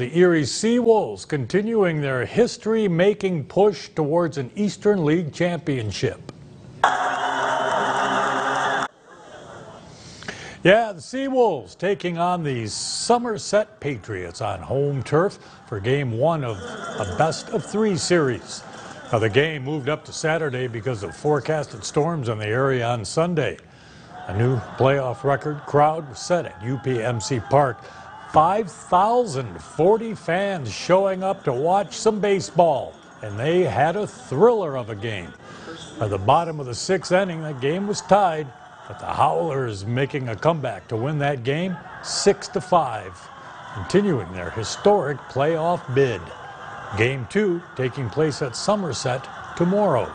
The Erie Seawolves continuing their history-making push towards an Eastern League championship. Yeah, the Seawolves taking on the Somerset Patriots on home turf for game one of a best of three series. Now, the game moved up to Saturday because of forecasted storms in the area on Sunday. A new playoff record crowd was set at UPMC Park 5,040 fans showing up to watch some baseball, and they had a thriller of a game. By the bottom of the sixth inning, the game was tied, but the Howlers making a comeback to win that game 6 to 5, continuing their historic playoff bid. Game two taking place at Somerset tomorrow.